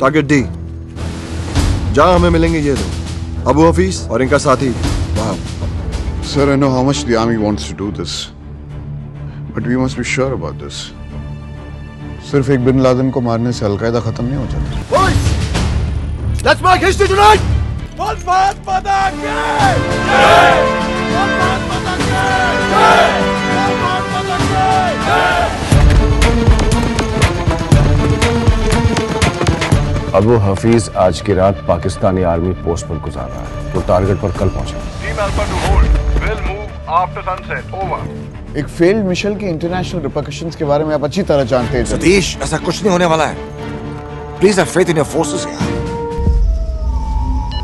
Target D जहाँ हमें मिलेंगे ये दो अबू हफीज और इनका साथी वहाँ sir I know how much the army wants to do this but we must be sure about this सिर्फ़ एक बिन लादन को मारने से अलकायदा खत्म नहीं हो जाता Let's make history tonight! Bolt fast for! Yeah! yeah. Abu Hafeez आज की रात पाकिस्तानी आर्मी पोस्ट पर गुजार रहा है वो टारगेट पर कल पहुँचा. एक फेल्ड मिशन की इंटरनेशनल रिपरकशंस के बारे में आप अच्छी तरह जानते हैं सतीश ऐसा कुछ नहीं होने वाला है please have faith in your forces यार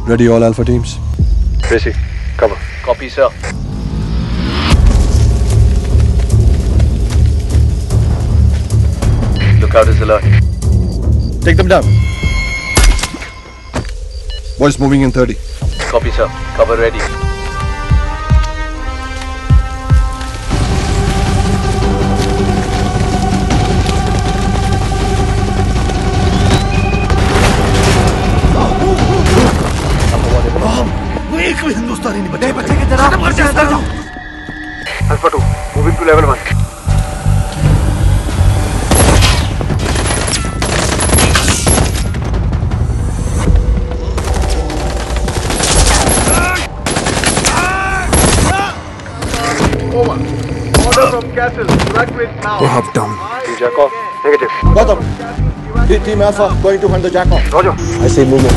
Ready all alpha teams. Tracy, cover. Copy, sir. Lookout is alert. Take them down. Voice moving in 30. Copy, sir. Cover ready. हिंदुस्तानी नहीं बचा बचेंगे जनाब alpha Over. Order from castle. Evacuate now. Go half down. Team Jacob. Negative. Bottom. Team Alpha going to hunt the jackal. Roger. I see movement.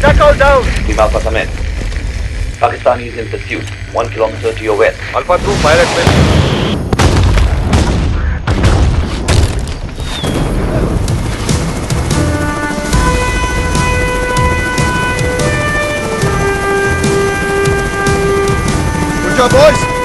Jackal down. Team Alpha come in. Pakistani is in pursuit. One kilometer to your west. Alpha 2. Pilot miss. go, boys!